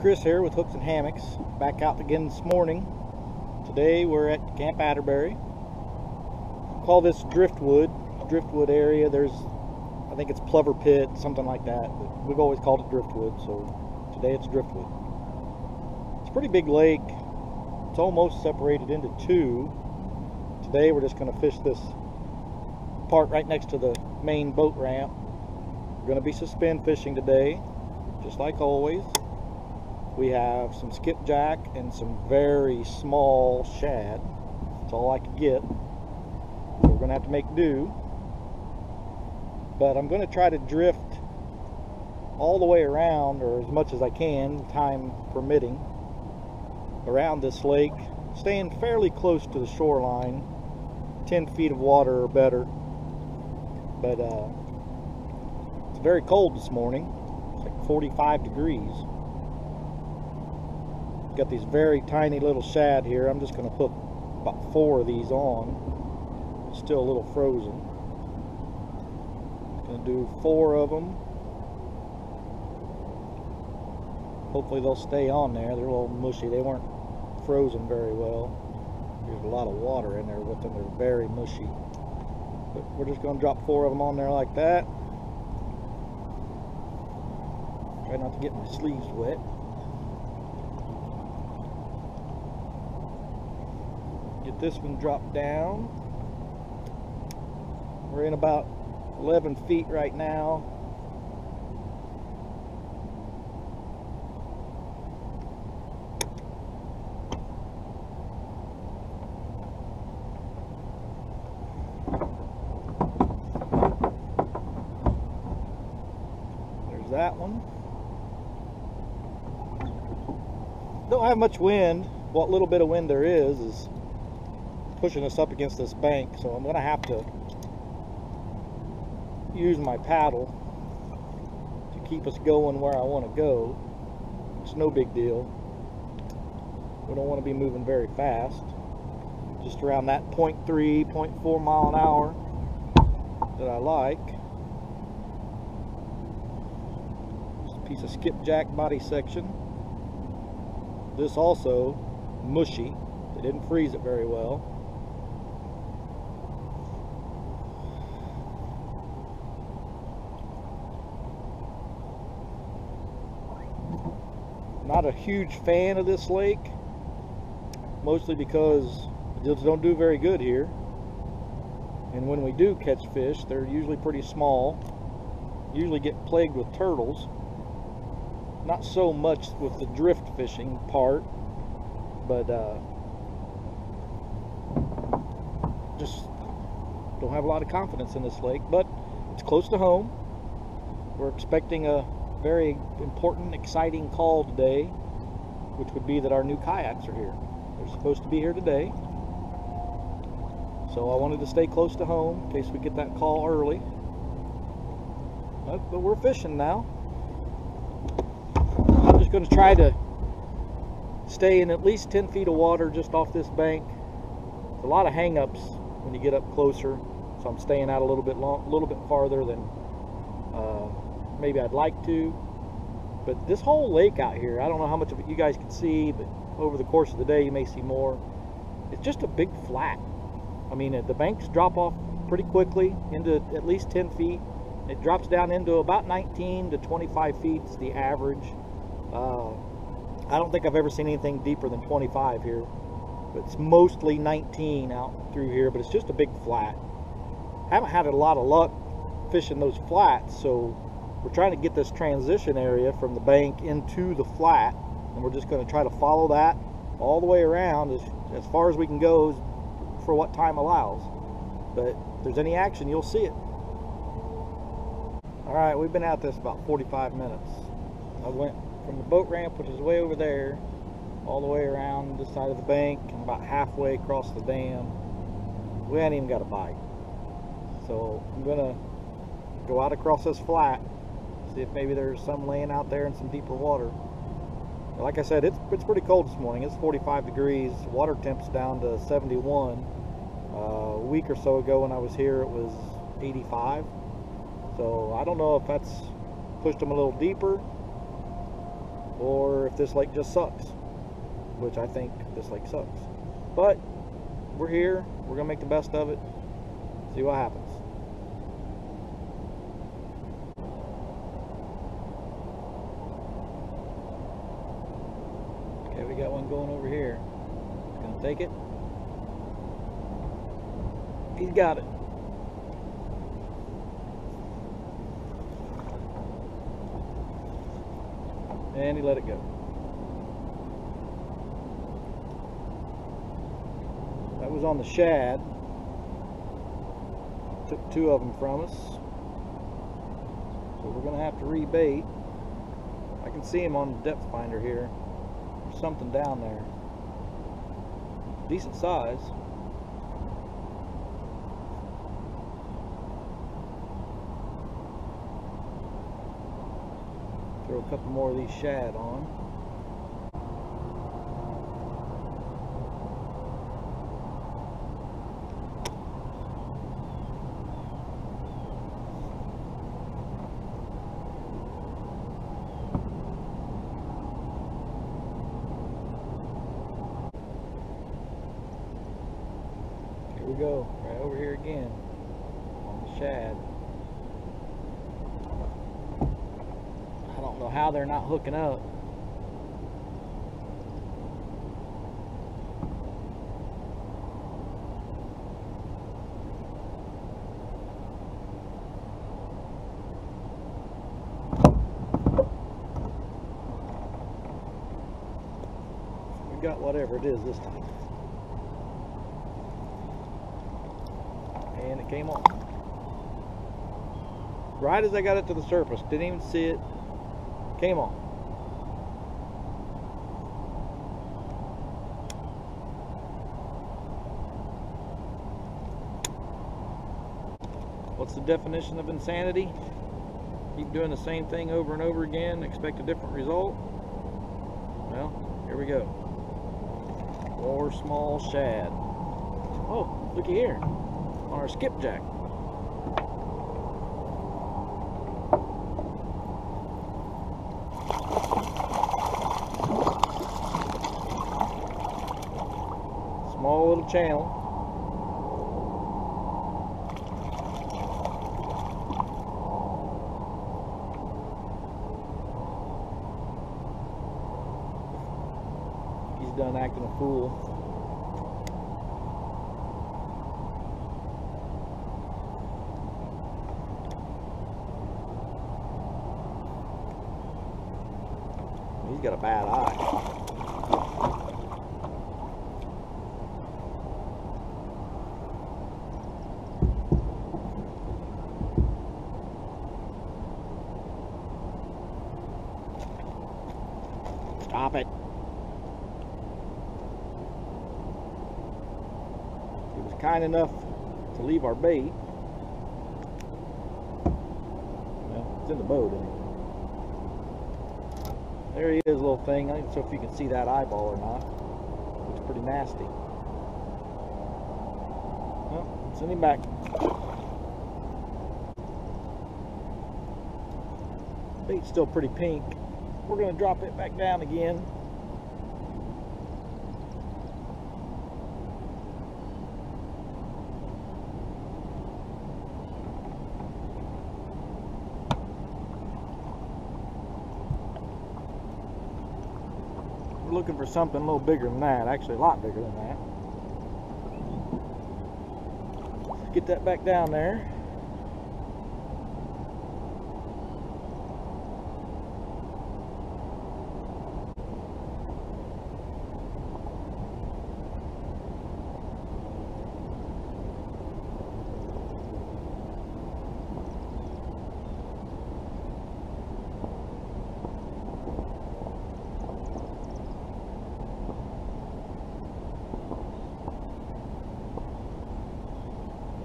Chris here with Hooks and Hammocks. Back out again this morning. Today we're at Camp Atterbury. Call this Driftwood, Driftwood area. There's, I think it's Plover Pit, something like that. But we've always called it Driftwood, so today it's Driftwood. It's a pretty big lake. It's almost separated into two. Today we're just going to fish this part right next to the main boat ramp. We're going to be suspend fishing today, just like always. We have some skipjack and some very small shad. That's all I could get. So we're going to have to make do. But I'm going to try to drift all the way around, or as much as I can, time permitting, around this lake, staying fairly close to the shoreline, 10 feet of water or better. But uh, it's very cold this morning. It's like 45 degrees. Got these very tiny little shad here. I'm just going to put about four of these on. Still a little frozen. Going to do four of them. Hopefully they'll stay on there. They're a little mushy. They weren't frozen very well. There's a lot of water in there with them. They're very mushy. But we're just going to drop four of them on there like that. Try not to get my sleeves wet. Get this one dropped down. We're in about 11 feet right now. There's that one. Don't have much wind. What little bit of wind there is is pushing us up against this bank, so I'm going to have to use my paddle to keep us going where I want to go. It's no big deal. We don't want to be moving very fast. Just around that 0.3, 0.4 mile an hour that I like. Piece of skipjack body section. This also mushy. They didn't freeze it very well. Not a huge fan of this lake, mostly because dills don't do very good here. And when we do catch fish, they're usually pretty small. Usually get plagued with turtles. Not so much with the drift fishing part, but uh, just don't have a lot of confidence in this lake. But it's close to home. We're expecting a very important, exciting call today, which would be that our new kayaks are here. They're supposed to be here today. So I wanted to stay close to home in case we get that call early. But, but we're fishing now. I'm just going to try to stay in at least 10 feet of water just off this bank. A lot of hang-ups when you get up closer, so I'm staying out a little bit long, a little bit farther than uh, maybe I'd like to. But this whole lake out here, I don't know how much of it you guys can see, but over the course of the day you may see more. It's just a big flat. I mean, the banks drop off pretty quickly into at least 10 feet. It drops down into about 19 to 25 feet is the average. Uh, I don't think I've ever seen anything deeper than 25 here. But it's mostly 19 out through here, but it's just a big flat. I Haven't had a lot of luck fishing those flats, so we're trying to get this transition area from the bank into the flat and we're just going to try to follow that all the way around as, as far as we can go for what time allows. But if there's any action you'll see it. All right we've been at this about 45 minutes. I went from the boat ramp which is way over there all the way around this side of the bank and about halfway across the dam. We hadn't even got a bite so I'm gonna go out across this flat see if maybe there's some laying out there in some deeper water. But like I said, it's, it's pretty cold this morning. It's 45 degrees. Water temp's down to 71. Uh, a week or so ago when I was here, it was 85. So I don't know if that's pushed them a little deeper. or if this lake just sucks, which I think this lake sucks. But we're here, we're gonna make the best of it, see what happens. Okay, we got one going over here. He's gonna take it. He's got it. And he let it go. That was on the shad. Took two of them from us. So we're to have to rebait. I can see him on the depth finder here. Something down there. Decent size. Throw a couple more of these shad on. Here we go, right over here again on the shad. How they're not hooking up. We got whatever it is this time. And it came on. Right as I got it to the surface, didn't even see it, came on. What's the definition of insanity? Keep doing the same thing over and over again, expect a different result? Well, here we go. More small shad. Oh, looky here. On our skipjack. Small little channel. He's done acting a fool. He's got a bad eye. Stop it. Kind enough to leave our bait. Well, it's in the boat anyway. There he is, little thing. I don't know if you can see that eyeball or not. Looks pretty nasty. Well, send him back. Bait's still pretty pink. We're going to drop it back down again. Looking for something a little bigger than that. Actually, a lot bigger than that. Get that back down there.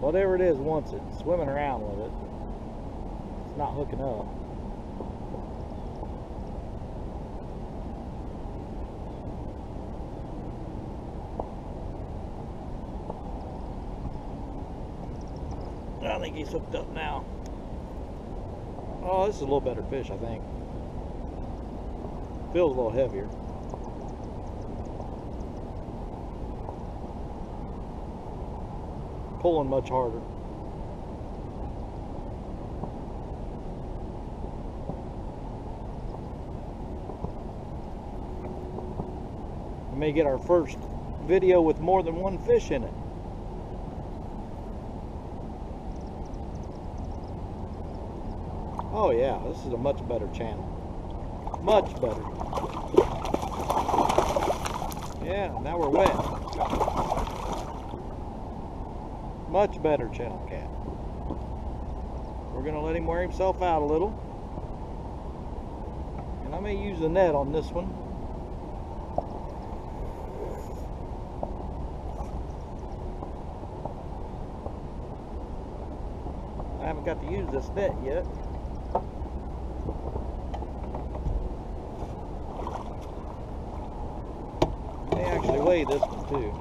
Whatever it is wants it. Swimming around with it. It's not hooking up. I think he's hooked up now. Oh, this is a little better fish, I think. Feels a little heavier. Pulling much harder. We may get our first video with more than one fish in it. Oh yeah, this is a much better channel. Much better. Yeah, now we're wet. Much better channel cat. We're gonna let him wear himself out a little. And I may use the net on this one. I haven't got to use this net yet. May actually weigh this one too.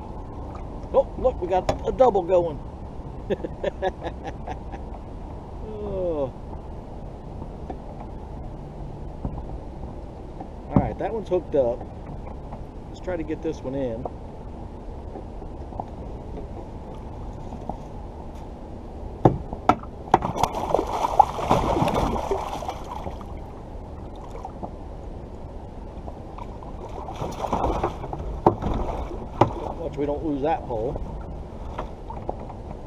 Oh, look, we got a double going. Oh. All right, that one's hooked up. Let's try to get this one in. Watch we don't lose that pole.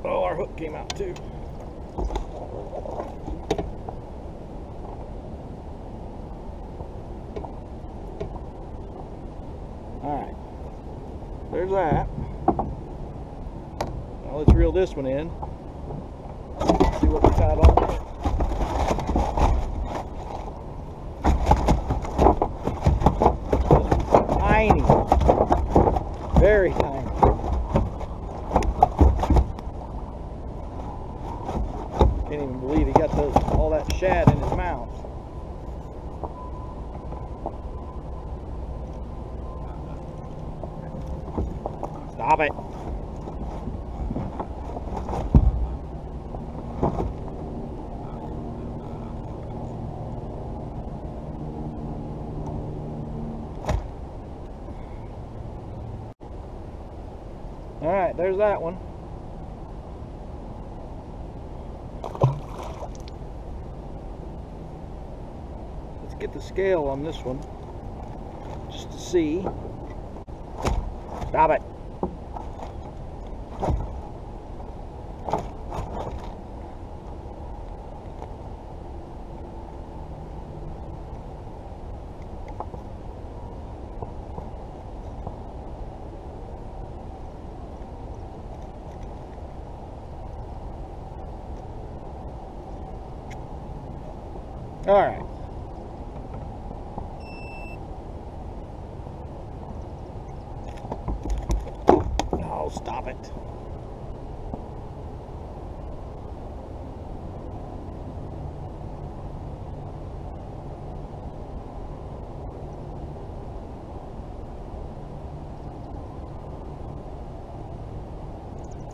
Oh, our hook came out too. Alright. There's that. Now let's reel this one in. See what we on. Tiny. Very tiny. Can't even believe he got those all that shad in his mouth. Stop it. All right, there's that one. Let's get the scale on this one just to see. Stop it. All right. Oh, stop it.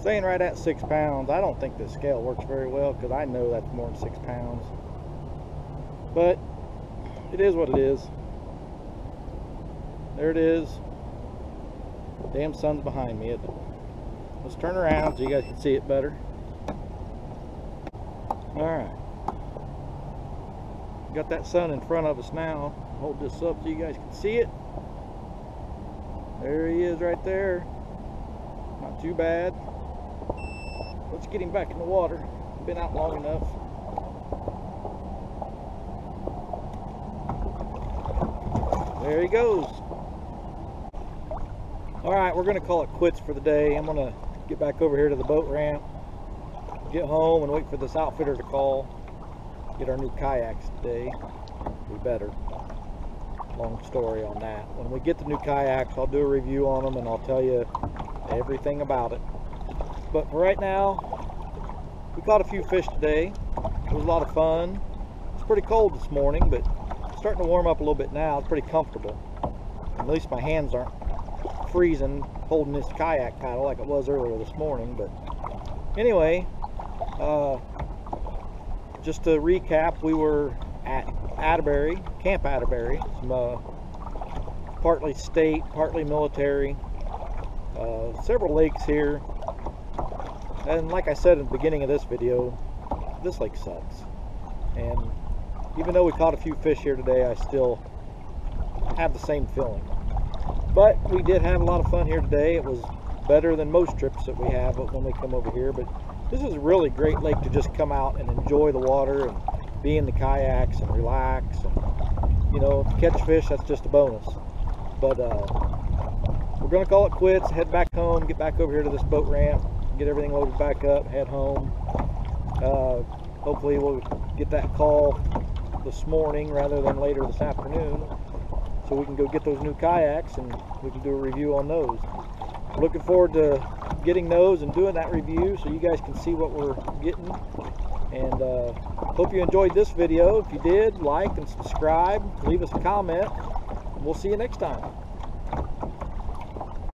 Saying right at six pounds, I don't think the scale works very well because I know that's more than six pounds. But it is what it is. There it is. Damn sun's behind me. Let's turn around so you guys can see it better. Alright. Got that sun in front of us now. Hold this up so you guys can see it. There he is right there. Not too bad. Let's get him back in the water. Been out long enough. There he goes. All right, we're gonna call it quits for the day. I'm gonna get back over here to the boat ramp, get home and wait for this outfitter to call, get our new kayaks today. We better. Long story on that. When we get the new kayaks, I'll do a review on them and I'll tell you everything about it. But for right now, we caught a few fish today. It was a lot of fun. It's pretty cold this morning, but starting to warm up a little bit now. It's pretty comfortable. At least my hands aren't freezing holding this kayak paddle like it was earlier this morning. But anyway, uh, just to recap, we were at Atterbury, Camp Atterbury, some uh, partly state, partly military. Uh, several lakes here. And like I said in the beginning of this video, this lake sucks. And even though we caught a few fish here today, I still have the same feeling. But we did have a lot of fun here today. It was better than most trips that we have when we come over here. But this is a really great lake to just come out and enjoy the water and be in the kayaks and relax. And, you know, catch fish, that's just a bonus. But uh, we're going to call it quits, head back home, get back over here to this boat ramp, get everything loaded back up, head home. Uh, hopefully we'll get that call this morning rather than later this afternoon so we can go get those new kayaks and we can do a review on those. Looking forward to getting those and doing that review so you guys can see what we're getting. And uh, hope you enjoyed this video. If you did, like and subscribe, leave us a comment. We'll see you next time.